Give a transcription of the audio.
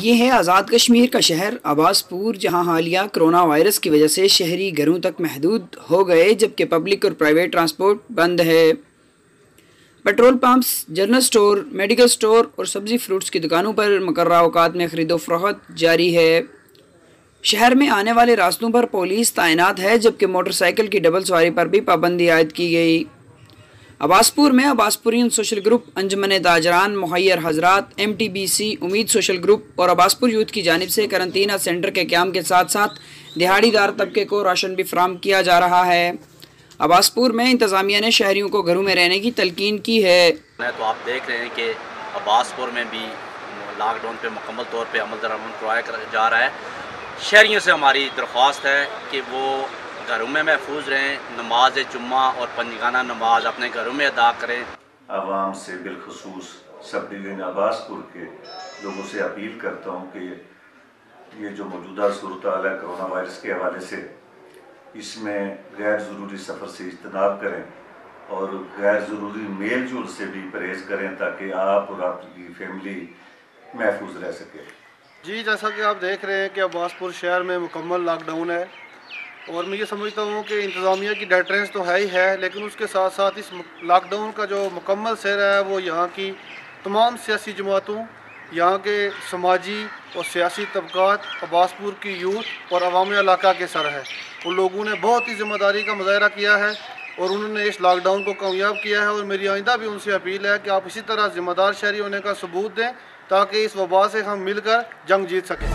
یہ ہے آزاد کشمیر کا شہر عباس پور جہاں حالیہ کرونا وائرس کی وجہ سے شہری گھروں تک محدود ہو گئے، جبکہ پبلک اور پرائیویٹ ٹرانسپورٹ بند ہے۔ Petrol pumps general store, medical store اور سبزی فروٹس کی دکانوں پر مقررہ اوقات میں خرید و فروخت جاری ہے۔ شہر میں آنے والے راستوں پر پولیس تعینات ہے، جبکہ موٹر سائیکل کی ڈبل سواری پر بھی پابندی عائد کی گئی۔ عباسپور میں عباسپورین سوشل گروپ انجمن تاجران محیر حضرات ایم ٹی بی سی امید سوشل گروپ اور عباسپور یوتھ کی جانب سے کرنطینہ سینٹر کے قیام کے ساتھ ساتھ دہاڑی دار طبقے کو راشن بھی فراہم کیا جا رہا ہے۔ عباسپور میں انتظامیہ نے شہریوں کو گھروں میں رہنے کی تلقین کی ہے۔ تو آپ دیکھ رہے ہیں کہ عباسپور میں بھی لاک ڈاؤن پہ مکمل طور پہ عمل درآمد کروایا جا رہا ہے۔ شہریوں سے ہماری درخواست ہے کہ وہ گھروں میں محفوظ رہیں نماز جمعہ اور پنجگانہ نماز اپنے گھروں میں ادا کریں۔ عوام سے بالخصوص سب ڈویژن عباس پور کے لوگوں سے اپیل کرتا ہوں کہ یہ جو موجودہ صورتحال ہے کرونا وائرس کے حوالے سے اس میں غیر ضروری سفر سے اجتناب کریں اور غیر ضروری میل جول سے بھی پرہیز کریں تاکہ آپ اور آپ کی فیملی محفوظ رہ سکے۔ جی جیسا کہ آپ دیکھ رہے ہیں کہ عباس پور شہر میں مکمل لاک ڈاؤن ہے۔ اور میں یہ سمجھتا ہوں کہ انتظامیہ کی ڈیٹرنس تو ہے ہی ہے، لیکن اس کے ساتھ ساتھ اس لاک ڈاؤن کا جو مکمل سیر ہے، وہ یہاں کی تمام سیاسی جماعتوں، یہاں کے سماجی اور سیاسی طبقات عباس پور کی یوتھ اور عوامی علاقہ کے سر ہے۔ ان لوگوں نے بہت ہی ذمہ داری کا مظاہرہ کیا ہے اور انہوں نے اس لاک ڈاؤن کو کامیاب کیا ہے اور میری آئندہ بھی ان سے اپیل ہے کہ آپ اسی طرح ذمہ دار شہری ہونے کا ثبوت دیں تاکہ اس وبا سے ہم مل کر جنگ جیت سکیں۔